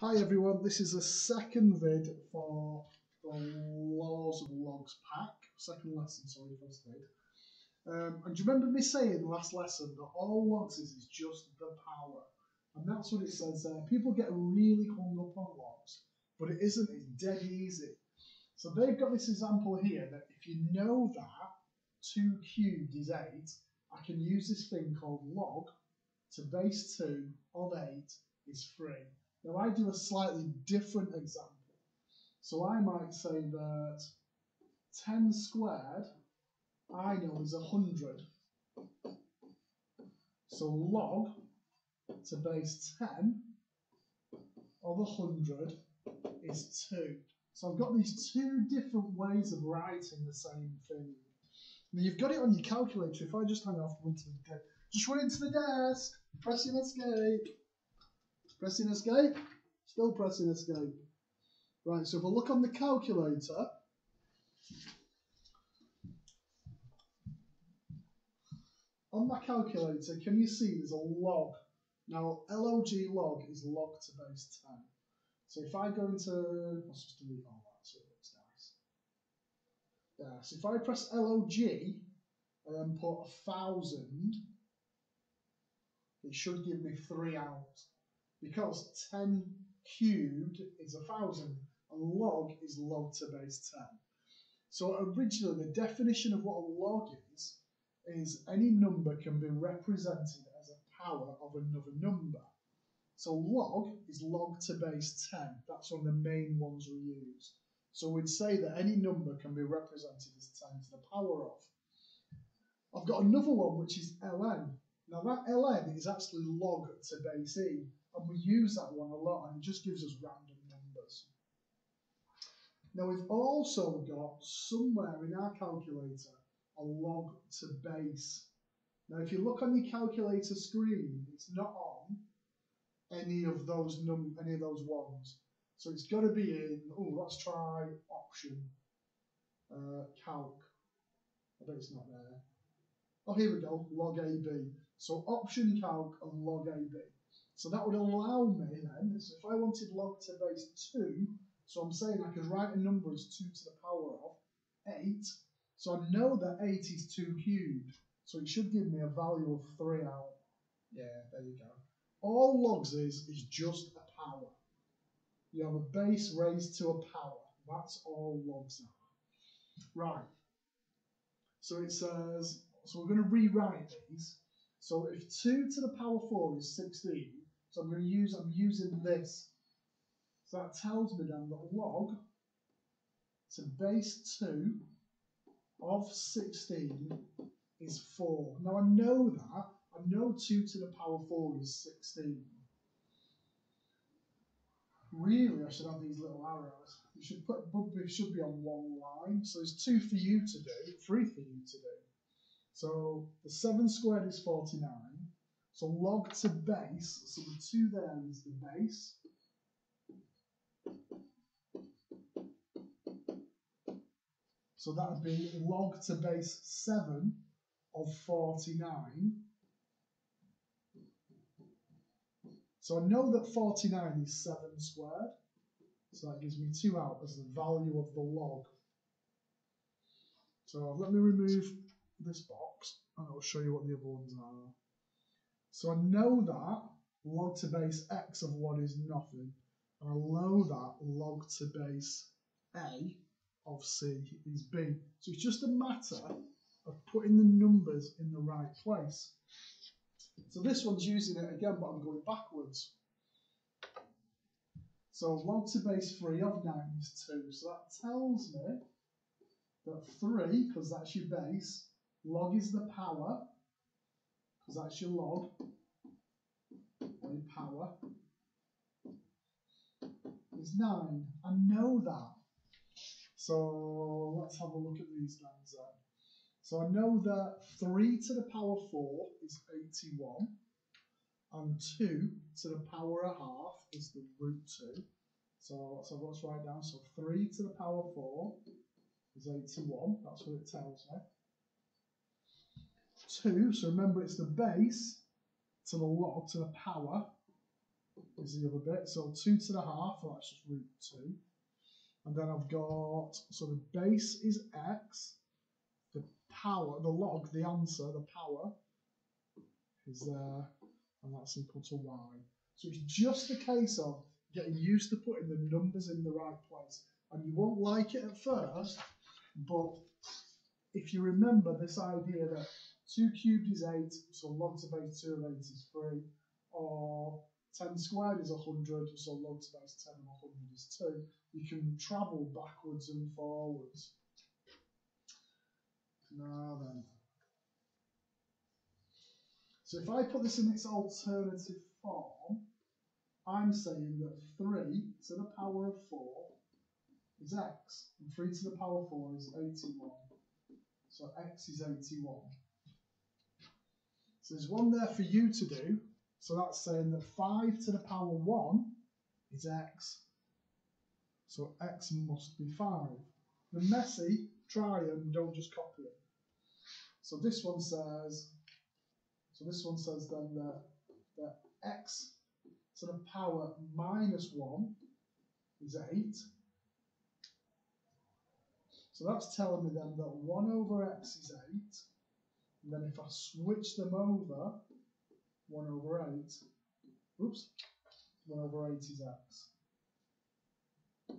Hi everyone, this is a second vid for the Laws of Logs pack, second lesson, sorry, first vid. Um, and do you remember me saying last lesson that all logs is, is just the power? And that's what it says there. People get really hung up on logs, but it isn't, it's dead easy. So they've got this example here that if you know that 2 cubed is 8, I can use this thing called log to base 2 of 8 is 3. Now I do a slightly different example. So I might say that 10 squared I know is 100. So log to base 10 of 100 is 2. So I've got these two different ways of writing the same thing. Now you've got it on your calculator. If I just hang off, just run into the desk, pressing escape, pressing escape, still pressing escape. Right, so if I look on the calculator, on my calculator, can you see there's a log? Now, log log is log to base 10. So if I go into, let's just delete oh, all that so it looks nice. Yeah, so if I press log and then put a thousand, it should give me three out because 10 cubed is a thousand and log is log to base 10. So originally the definition of what a log is, is any number can be represented as a power of another number. So log is log to base 10. That's one of the main ones we use. So we'd say that any number can be represented as 10 to the power of. I've got another one which is ln. Now that ln is actually log to base e, and we use that one a lot, and it just gives us random numbers. Now we've also got somewhere in our calculator a log to base. Now if you look on your calculator screen, it's not on any of those num any of those ones. So it's got to be in, oh, let's try option, uh, calc. I bet it's not there. Oh, here we go, log AB. So option calc and log AB. So that would allow me then, so if I wanted log to base 2, so I'm saying I could write a number as 2 to the power of 8. So I know that 8 is 2 cubed. So it should give me a value of 3 out. Yeah, there you go. All logs is, is just a power. You have a base raised to a power. That's all logs are. Right. So it says, so we're going to rewrite these. So if 2 to the power 4 is 16, so I'm going to use, I'm using this. So that tells me then that log to base 2 of 16 is 4. Now I know that. I know 2 to the power 4 is 16. Really, I should have these little arrows. You should put, it should be on one line. So there's two for you to do, three for you to do. So the 7 squared is 49. So log to base, so the 2 there is the base. So that would be log to base 7 of 49. So I know that 49 is 7 squared. So that gives me 2 out as the value of the log. So let me remove this box and I'll show you what the other ones are. So I know that log to base x of 1 is nothing. And I know that log to base a of c is b. So it's just a matter of putting the numbers in the right place. So this one's using it again, but I'm going backwards. So log to base 3 of 9 is 2. So that tells me that 3, because that's your base, log is the power, because that's your log, or your power, is 9. I know that. So let's have a look at these numbers then. So I know that 3 to the power 4 is 81, and 2 to the power a half is the root 2. So, so let's write down, so 3 to the power 4 is 81, that's what it tells me. 2, so remember it's the base to the log to the power is the other bit. So 2 to the half, that's just root 2. And then I've got, so the base is x, the power, the log, the answer, the power is there, and that's equal to y. So it's just a case of getting used to putting the numbers in the right place. And you won't like it at first, but if you remember this idea that 2 cubed is 8, so log to base 2 of 8 is 3, or 10 squared is 100, so log to base 10 of 100 is 2, you can travel backwards and forwards. Now then. So if I put this in its alternative form, I'm saying that 3 to the power of 4 is x, and 3 to the power of 4 is 81. So x is 81. So there's one there for you to do. So that's saying that 5 to the power 1 is x. So x must be 5. The messy, try and don't just copy it. So this one says, so this one says then that, that x to the power minus 1 is 8. So that's telling me then that 1 over x is 8. And then if I switch them over, 1 over 8, oops, 1 over 8 is x. And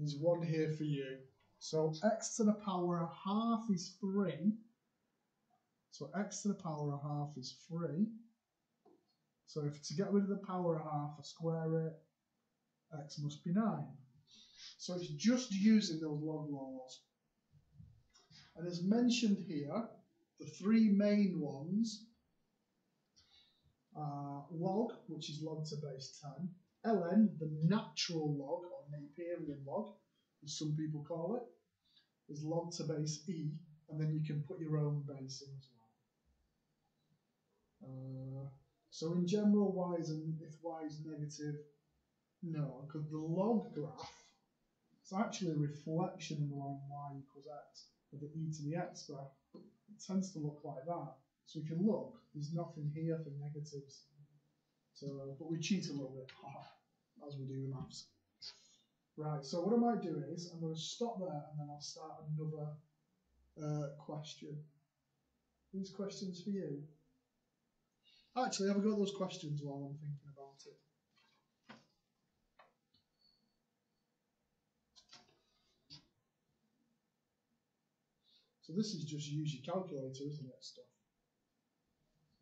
there's one here for you. So x to the power of half is 3. So x to the power of half is 3. So if to get rid of the power of half, I square it, x must be 9. So it's just using those log laws. And as mentioned here, the three main ones are log, which is log to base 10, ln, the natural log, or Napierian log, as some people call it, is log to base e, and then you can put your own base in as well. Uh, so in general, y is, and if y is negative, no, because the log graph is actually a reflection line y equals x the e to the x graph. It tends to look like that. So if you look, there's nothing here for negatives. So, but we cheat a little bit, as we do with maths. Right, so what I might do is, I'm going to stop there and then I'll start another uh, question. These questions for you. Actually, have I got those questions while I'm thinking about it? So this is just use your calculator, isn't it, stuff?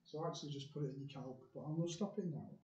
So I actually just put it in your calc, but I'm going to stop it now.